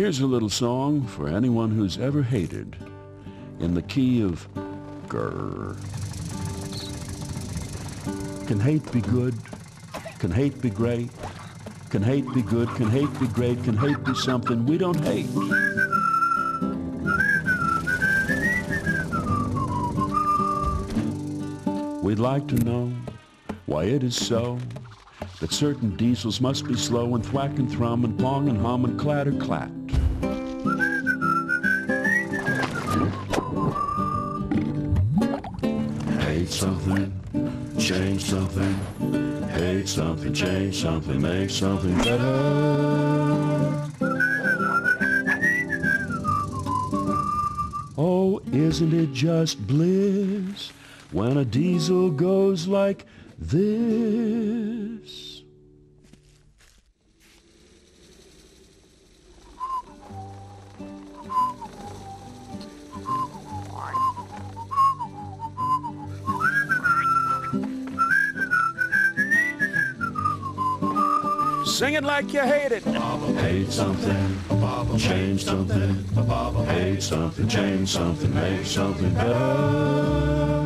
Here's a little song for anyone who's ever hated in the key of grr. Can hate be good? Can hate be great? Can hate be good? Can hate be great? Can hate be something we don't hate? We'd like to know why it is so that certain diesels must be slow and thwack and thrum and pong and hum and clatter clat. Hate something, change something, hate something, change something, make something better. Oh, isn't it just bliss when a diesel goes like this? Sing it like you hate it. Hate something, change something. Hate something, change something, make something better.